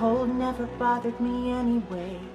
cold never bothered me anyway.